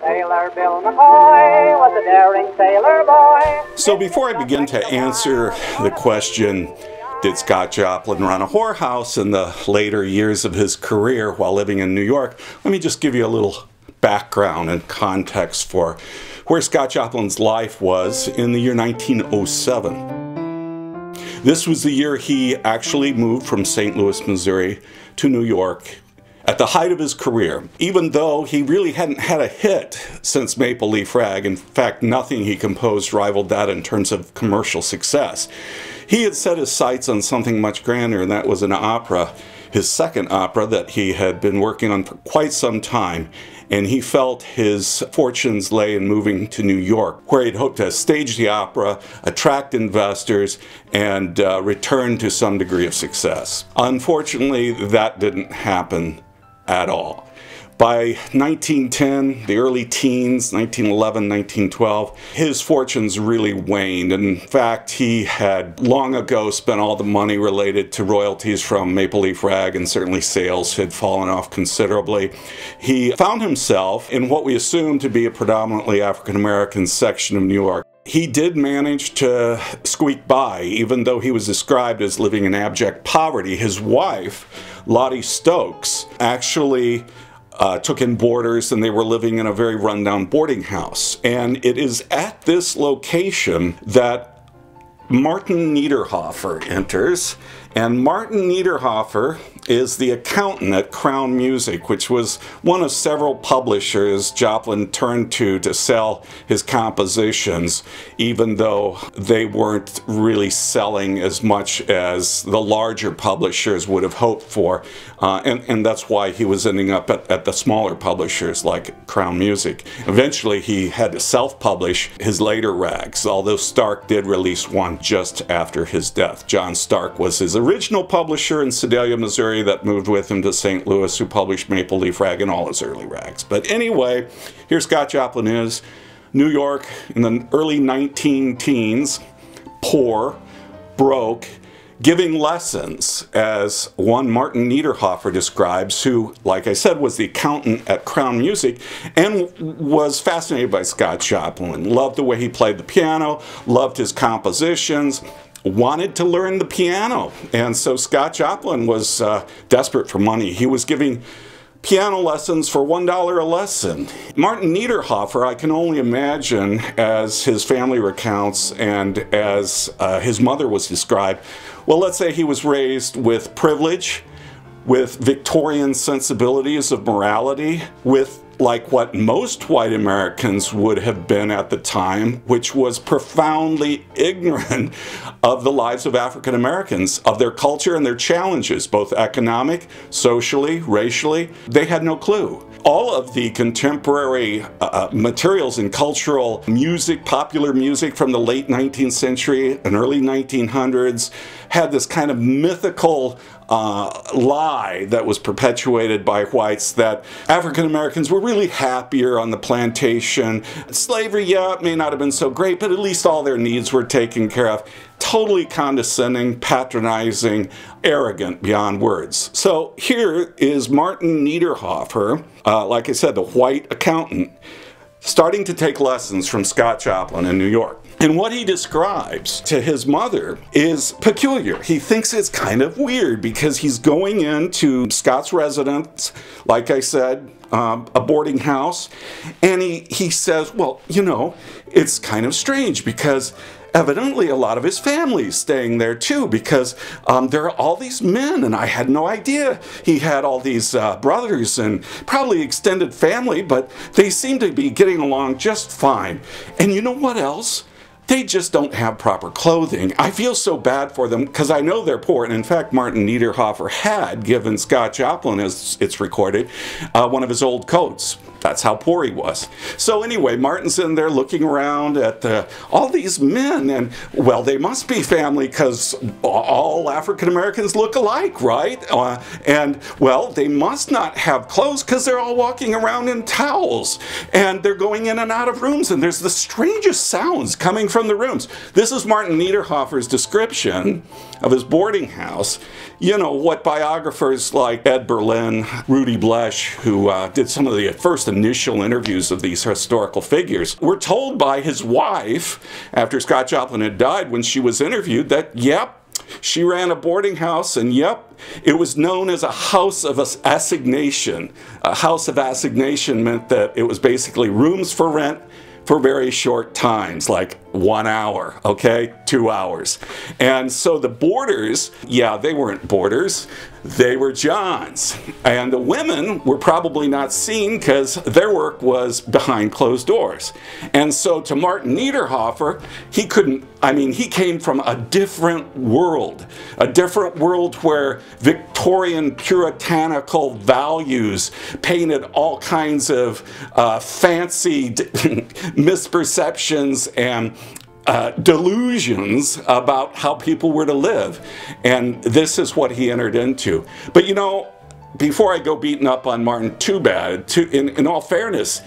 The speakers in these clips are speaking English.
Sailor Bill McCoy was a daring sailor boy. So before I begin to answer the question, did Scott Joplin run a whorehouse in the later years of his career while living in New York? Let me just give you a little background and context for where Scott Joplin's life was in the year 1907. This was the year he actually moved from St. Louis, Missouri to New York at the height of his career, even though he really hadn't had a hit since Maple Leaf Rag. In fact, nothing he composed rivaled that in terms of commercial success. He had set his sights on something much grander, and that was an opera, his second opera that he had been working on for quite some time. And he felt his fortunes lay in moving to New York, where he'd hoped to stage the opera, attract investors, and uh, return to some degree of success. Unfortunately, that didn't happen at all. By 1910, the early teens, 1911, 1912, his fortunes really waned. In fact, he had long ago spent all the money related to royalties from Maple Leaf Rag, and certainly sales had fallen off considerably. He found himself in what we assume to be a predominantly African American section of New York. He did manage to squeak by, even though he was described as living in abject poverty. His wife, Lottie Stokes, actually uh, took in boarders and they were living in a very rundown boarding house. And it is at this location that Martin Niederhoffer enters. And Martin Niederhoffer is the accountant at Crown Music, which was one of several publishers Joplin turned to to sell his compositions, even though they weren't really selling as much as the larger publishers would have hoped for. Uh, and, and that's why he was ending up at, at the smaller publishers like Crown Music. Eventually, he had to self publish his later rags, although Stark did release one just after his death. John Stark was his original publisher in Sedalia, Missouri that moved with him to St. Louis who published Maple Leaf Rag and all his early rags. But anyway, here Scott Joplin is, New York in the early 19 teens, poor, broke, giving lessons, as one Martin Niederhoffer describes, who, like I said, was the accountant at Crown Music and was fascinated by Scott Joplin. Loved the way he played the piano, loved his compositions, wanted to learn the piano. And so Scott Joplin was uh, desperate for money. He was giving piano lessons for $1 a lesson. Martin Niederhoffer, I can only imagine, as his family recounts and as uh, his mother was described, well, let's say he was raised with privilege, with Victorian sensibilities of morality, with like what most white Americans would have been at the time, which was profoundly ignorant of the lives of African Americans, of their culture and their challenges, both economic, socially, racially. They had no clue all of the contemporary uh, uh materials in cultural music, popular music from the late 19th century and early 1900s had this kind of mythical uh, lie that was perpetuated by whites that African Americans were really happier on the plantation. Slavery, yeah, it may not have been so great, but at least all their needs were taken care of. Totally condescending, patronizing, arrogant beyond words. So here is Martin Niederhoffer, uh, like I said, the white accountant, starting to take lessons from Scott Joplin in New York. And what he describes to his mother is peculiar. He thinks it's kind of weird because he's going into Scott's residence, like I said, um, a boarding house, and he, he says, Well, you know, it's kind of strange because evidently a lot of his family staying there too because um, there are all these men and i had no idea he had all these uh, brothers and probably extended family but they seem to be getting along just fine. And you know what else they just don't have proper clothing. I feel so bad for them because I know they're poor. And in fact, Martin Niederhoffer had given Scott Joplin, as it's recorded, uh, one of his old coats. That's how poor he was. So anyway, Martin's in there looking around at the, all these men, and well, they must be family because all African Americans look alike, right? Uh, and well, they must not have clothes because they're all walking around in towels, and they're going in and out of rooms, and there's the strangest sounds coming from the rooms. This is Martin Niederhoffer's description of his boarding house. You know what biographers like Ed Berlin, Rudy Blesh, who uh, did some of the first initial interviews of these historical figures. We're told by his wife, after Scott Joplin had died, when she was interviewed, that, yep, she ran a boarding house, and yep, it was known as a house of assignation. A house of assignation meant that it was basically rooms for rent for very short times, like one hour, okay, two hours. And so the boarders, yeah, they weren't boarders, they were Johns. And the women were probably not seen because their work was behind closed doors. And so to Martin Niederhoffer, he couldn't, I mean, he came from a different world, a different world where Victorian puritanical values painted all kinds of uh, fancy misperceptions and uh, delusions about how people were to live. And this is what he entered into. But you know, before I go beating up on Martin too bad, to, in, in all fairness,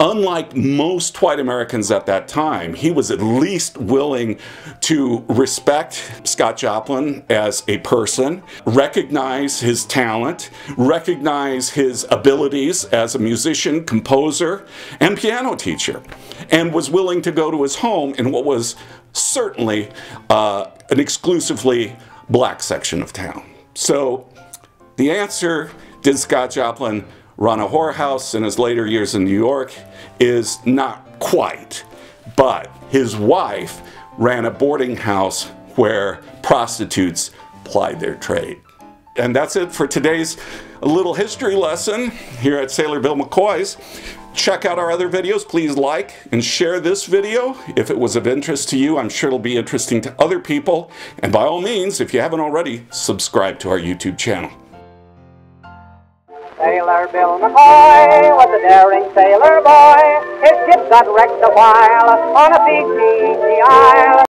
unlike most white Americans at that time, he was at least willing to respect Scott Joplin as a person, recognize his talent, recognize his abilities as a musician, composer, and piano teacher, and was willing to go to his home in what was certainly uh, an exclusively black section of town. So the answer, did Scott Joplin run a whorehouse in his later years in New York is not quite. But his wife ran a boarding house where prostitutes plied their trade. And that's it for today's little history lesson here at Sailor Bill McCoy's. Check out our other videos. Please like and share this video. If it was of interest to you, I'm sure it'll be interesting to other people. And by all means, if you haven't already, subscribe to our YouTube channel. Sailor Bill McCoy was a daring sailor boy. His ship got wrecked a while on a Fiji isle.